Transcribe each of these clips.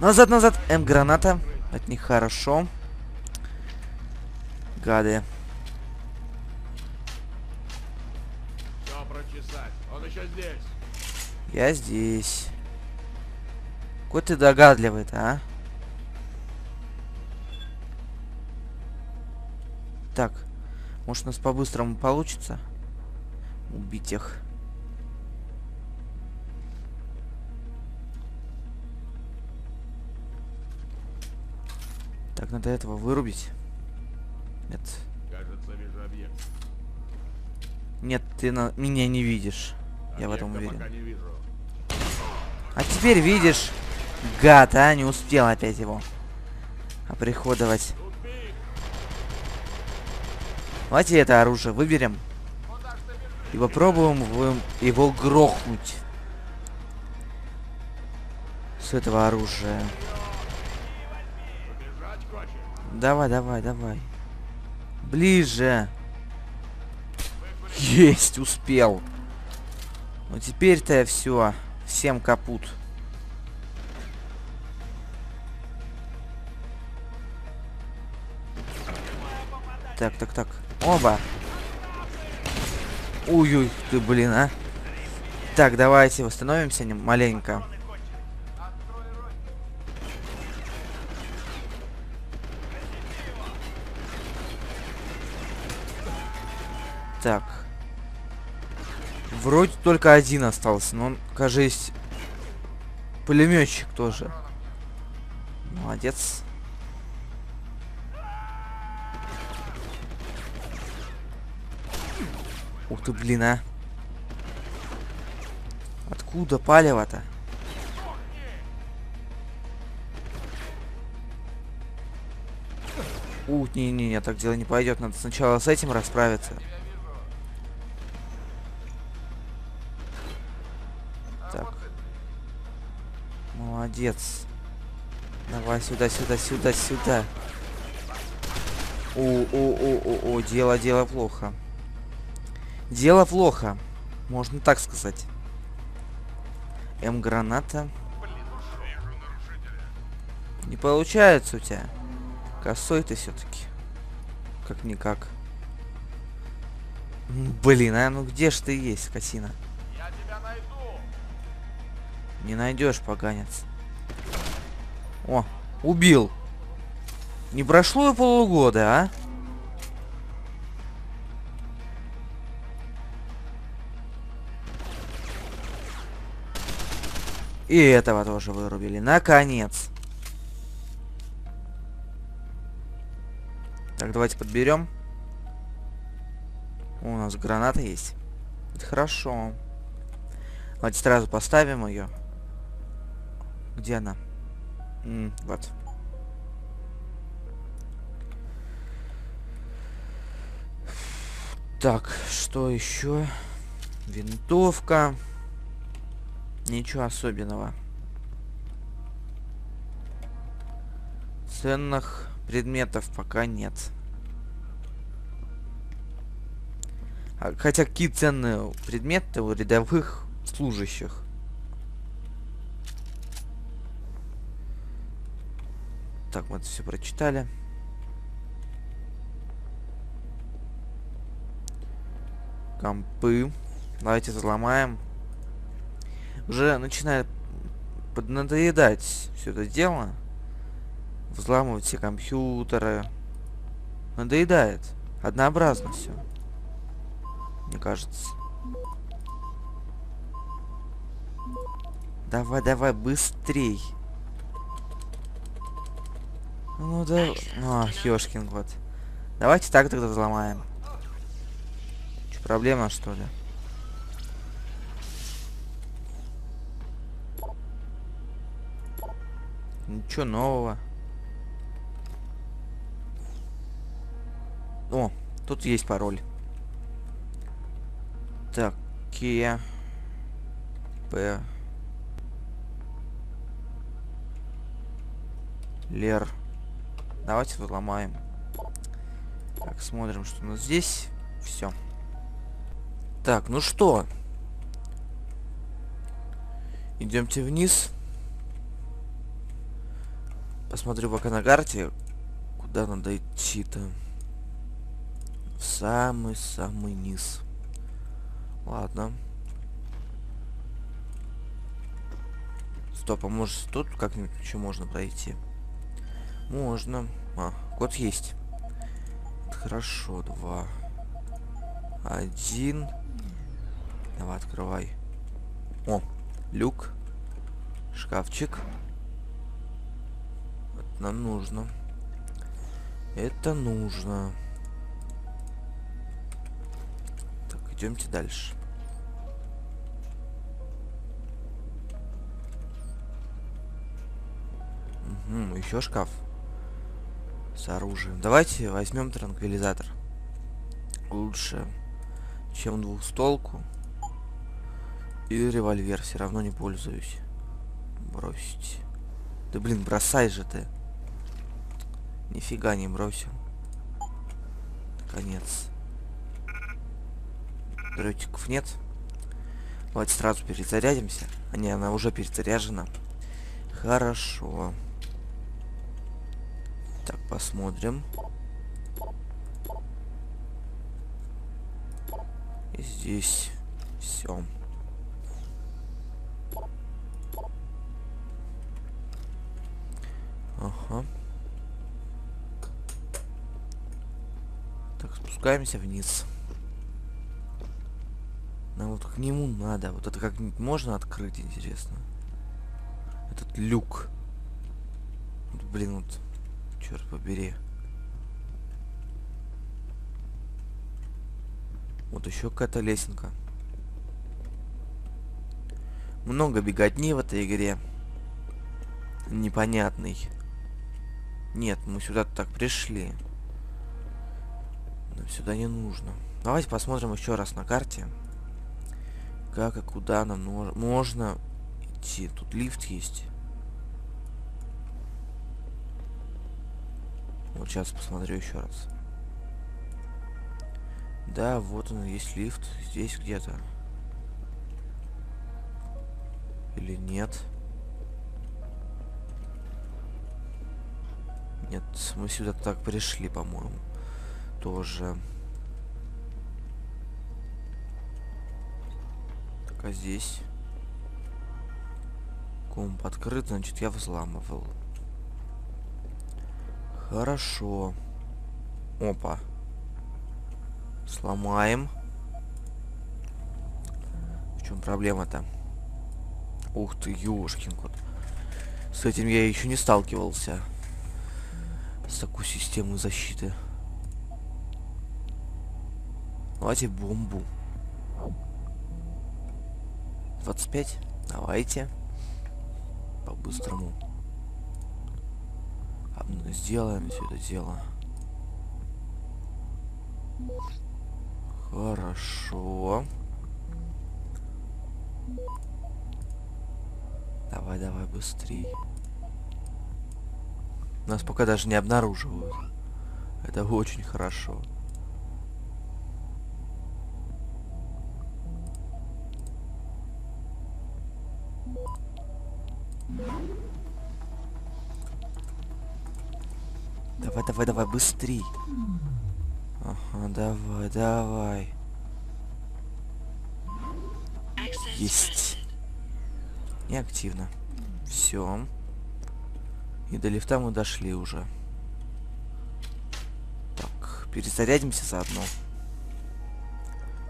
Назад, назад. М-граната. От них хорошо. Гады. Все прочесать. Он еще здесь. Я здесь. Какой ты догадливый-то, а? Так. Может, у нас по-быстрому получится? Убить их. Так, надо этого вырубить. Нет. Кажется, вижу объект. Нет, ты на меня не видишь. Я в этом Объекта уверен. А теперь видишь, гад, а, не успел опять его оприходовать. Давайте это оружие выберем и попробуем его грохнуть с этого оружия. Давай, давай, давай. Ближе. Есть, успел. Ну теперь-то все. Всем капут. Так, так, так. Оба. Ой-ой, ты, блин, а. Так, давайте восстановимся маленько. Так. Вроде только один остался, но он, кажется, пулеметчик тоже. Молодец. Ух ты, блин, а. Откуда палево-то? Ух, не-не-не, так дело не пойдет. Надо сначала с этим расправиться. Молодец. Давай сюда, сюда, сюда, сюда. О, о, о, о, о, дело, дело плохо. Дело плохо. Можно так сказать. М-граната. Не получается у тебя. Косой ты все-таки. Как-никак. М, Блин, а ну где ж ты есть, скотина? Не найдешь, поганец. О, убил. Не прошло и полугода, а? И этого тоже вырубили. Наконец. Так, давайте подберем. У нас граната есть. Это хорошо. Давайте сразу поставим ее. Где она? М, вот. Так, что еще? Винтовка. Ничего особенного. Ценных предметов пока нет. А, Хотя какие ценные предметы у рядовых служащих? Так, мы это все прочитали. Компы. Давайте взломаем. Уже начинает поднадоедать все это дело. Взламывать все компьютеры. Надоедает. Однообразно все. Мне кажется. Давай, давай, быстрей. Ну да. А, ёшкин кот. Давайте так тогда взломаем. Че, проблема, что ли? Ничего нового. О, тут есть пароль. Так, Ке. П. Лер. Давайте взломаем. Так, смотрим, что у нас здесь. Все. Так, ну что? Идемте вниз. Посмотрю пока на карте, куда надо идти-то. Самый-самый низ. Ладно. Стоп, а может тут как-нибудь еще можно пройти? Можно. А, код есть. Хорошо, два. Один. Давай, открывай. О, люк. Шкафчик. Это нам нужно. Это нужно. Так, идемте дальше. Угу, еще шкаф с оружием. Давайте возьмем транквилизатор. Лучше, чем двухстолку. И револьвер. Все равно не пользуюсь. Бросить. Да блин, бросай же ты. Нифига не бросил. Конец. Дротиков нет. Давайте сразу перезарядимся. А не, она уже перезаряжена. Хорошо. Так, посмотрим. И здесь все. Ага. Так, спускаемся вниз. Нам вот к нему надо. Вот это как-нибудь можно открыть, интересно? Этот люк. Вот, блин, вот черт побери. Вот еще какая-то лесенка. Много беготни в этой игре. Непонятный. Нет, мы сюда так пришли. Нам сюда не нужно. Давайте посмотрим еще раз на карте. Как и куда нам можно идти. Тут лифт есть. Вот сейчас посмотрю еще раз. Да, вот он, есть лифт. Здесь где-то. Или нет? Нет, мы сюда так пришли, по-моему. Тоже. Так, а здесь? Комп открыт, значит, я взламывал. Хорошо. Опа. Сломаем. В чем проблема-то? Ух ты, ёшкин кот. С этим я еще не сталкивался. С такой системой защиты. Давайте бомбу. 25? Давайте. По-быстрому сделаем все это дело. Хорошо. Давай, давай, быстрей. Нас пока даже не обнаруживают. Это очень хорошо. Давай, давай, быстрей. Ага, давай, давай. Есть. Неактивно. Все. И до лифта мы дошли уже. Так, перезарядимся заодно.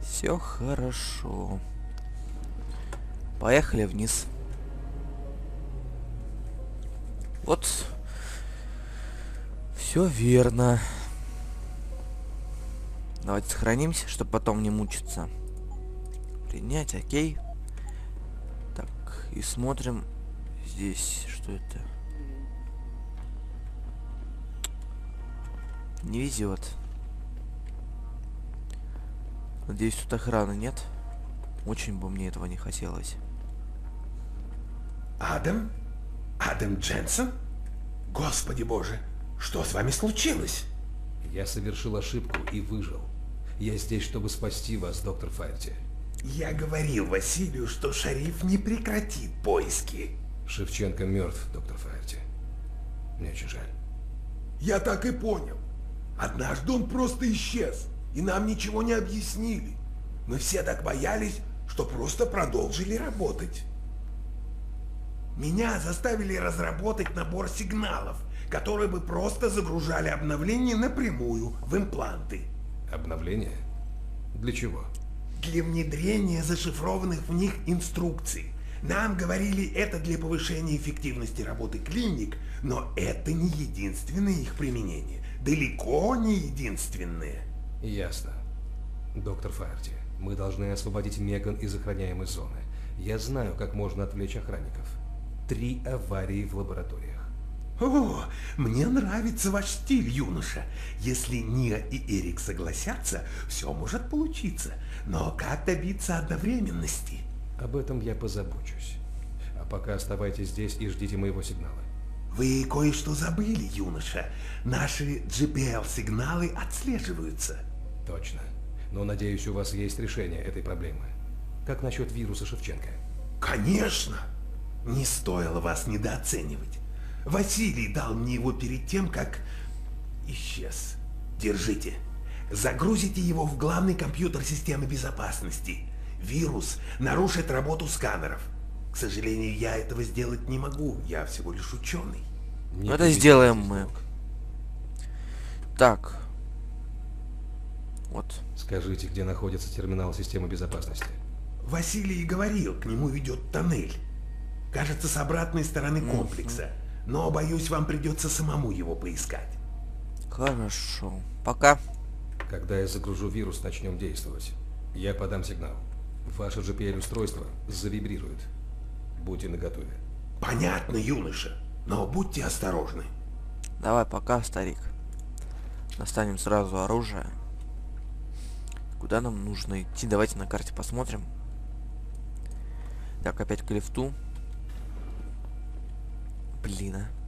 Все хорошо. Поехали вниз. Вот все верно. Давайте сохранимся, чтобы потом не мучиться. Принять, окей. Так, и смотрим здесь, что это. Не везет. Надеюсь, тут охраны нет. Очень бы мне этого не хотелось. Адам? Адам Дженсен? Господи боже! Что с вами случилось? Я совершил ошибку и выжил. Я здесь, чтобы спасти вас, доктор Файрти. Я говорил Василию, что шериф не прекратит поиски. Шевченко мертв, доктор Файрти. Мне очень жаль. Я так и понял. Однажды он просто исчез, и нам ничего не объяснили. Мы все так боялись, что просто продолжили работать. Меня заставили разработать набор сигналов, которые бы просто загружали обновления напрямую в импланты. Обновление? Для чего? Для внедрения зашифрованных в них инструкций. Нам говорили это для повышения эффективности работы клиник, но это не единственное их применение. Далеко не единственное. Ясно. Доктор Фаерти, мы должны освободить Меган из охраняемой зоны. Я знаю, как можно отвлечь охранников. Три аварии в лабораториях. О, мне нравится ваш стиль, юноша. Если Ния и Эрик согласятся, все может получиться. Но как добиться одновременности? Об этом я позабочусь. А пока оставайтесь здесь и ждите моего сигнала. Вы кое-что забыли, юноша. Наши GPL-сигналы отслеживаются. Точно. Но надеюсь, у вас есть решение этой проблемы. Как насчет вируса Шевченко? Конечно! Не стоило вас недооценивать. Василий дал мне его перед тем, как исчез. Держите. Загрузите его в главный компьютер системы безопасности. Вирус нарушит работу сканеров. К сожалению, я этого сделать не могу. Я всего лишь ученый. Не Это сделаем мы. Так. Вот. Скажите, где находится терминал системы безопасности? Василий говорил, к нему ведет тоннель. Кажется, с обратной стороны комплекса. Но, боюсь, вам придется самому его поискать. Хорошо. Пока. Когда я загружу вирус, начнем действовать. Я подам сигнал. Ваше GPL-устройство завибрирует. Будьте наготове. Понятно, юноша. Но будьте осторожны. Давай пока, старик. Достанем сразу оружие. Куда нам нужно идти? Давайте на карте посмотрим. Так, опять к лифту. Блин, а.